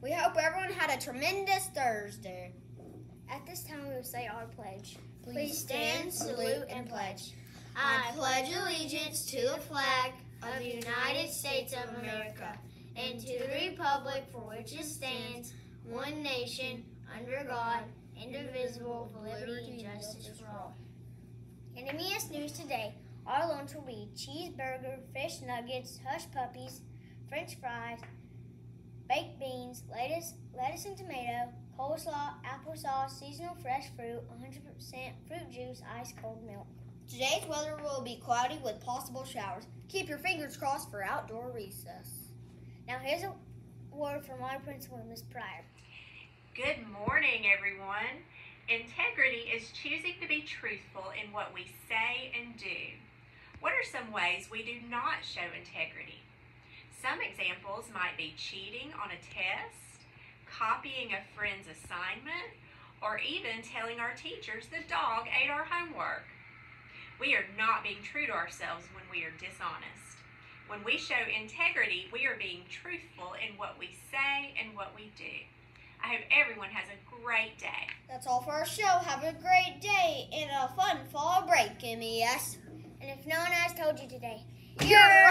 We hope everyone had a tremendous Thursday. At this time, we will say our pledge. Please stand, salute, and pledge. I pledge allegiance to the flag of the United States of America and to the republic for which it stands, one nation, under God, indivisible, with liberty and justice for all. In MES News today, our lunch will be cheeseburger, fish nuggets, hush puppies, french fries, baked beans, lettuce, lettuce and tomato, coleslaw, applesauce, seasonal fresh fruit, 100% fruit juice, ice cold milk. Today's weather will be cloudy with possible showers. Keep your fingers crossed for outdoor recess. Now, here's a word from our principal, Miss Pryor. Good morning, everyone. Integrity is choosing to be truthful in what we say and do. What are some ways we do not show integrity? Some examples might be cheating on a test, copying a friend's assignment, or even telling our teachers the dog ate our homework. We are not being true to ourselves when we are dishonest. When we show integrity, we are being truthful in what we say and what we do. I hope everyone has a great day. That's all for our show. Have a great day and a fun fall break, MES. And if no one has told you today, You're!